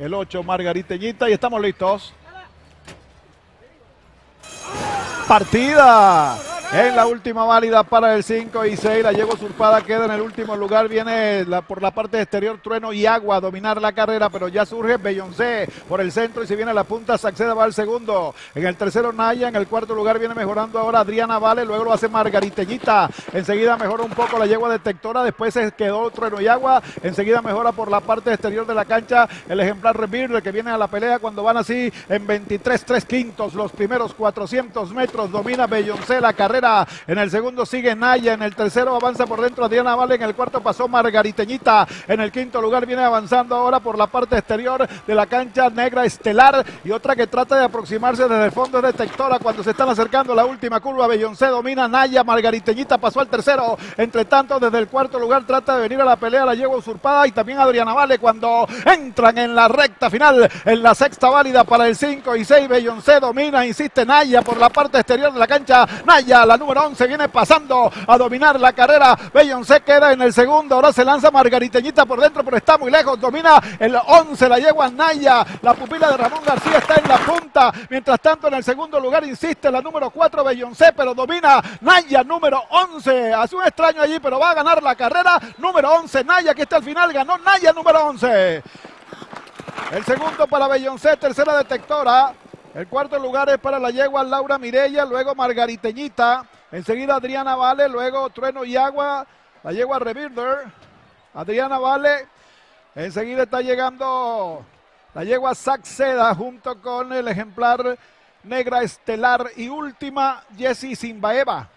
el 8 Margariteñita y estamos listos. Partida en la última válida para el 5 y 6. La llevo usurpada queda en el último lugar. Viene por la parte exterior Trueno y Agua a dominar la carrera, pero ya surge Beyoncé por el centro y si viene a la punta Saxeda va al segundo. En el tercero Naya, en el cuarto lugar viene mejorando ahora Adriana Vale, luego lo hace Margariteñita. Enseguida mejora un poco la yegua detectora, después se quedó Trueno y Agua. Enseguida mejora por la parte exterior de la cancha el ejemplar Revirre que viene a la pelea cuando van así en 23, 3 quintos los primeros 400 metros. Domina Beyoncé la carrera en el segundo sigue Naya. En el tercero avanza por dentro Adriana Vale. En el cuarto pasó Margariteñita. En el quinto lugar viene avanzando ahora por la parte exterior de la cancha negra estelar. Y otra que trata de aproximarse desde el fondo detectora cuando se están acercando la última curva. Belloncé domina Naya. Margariteñita pasó al tercero. Entre tanto, desde el cuarto lugar trata de venir a la pelea la yegua usurpada. Y también Adriana Vale cuando entran en la recta final. En la sexta válida para el 5 y 6. Belloncé domina. Insiste Naya por la parte exterior de la cancha. Naya la número 11 viene pasando a dominar la carrera. se queda en el segundo. Ahora se lanza Margariteñita por dentro, pero está muy lejos. Domina el 11, la yegua Naya. La pupila de Ramón García está en la punta. Mientras tanto, en el segundo lugar insiste la número 4, Beyoncé, pero domina Naya, número 11. Hace un extraño allí, pero va a ganar la carrera. Número 11, Naya, que está al final. Ganó Naya, número 11. El segundo para Beyoncé, tercera detectora. El cuarto lugar es para la yegua Laura Mirella, luego Margariteñita, enseguida Adriana Vale, luego Trueno y Agua, la yegua Revirder, Adriana Vale, enseguida está llegando la yegua Saxeda junto con el ejemplar Negra Estelar y última Jessie Simbaeva.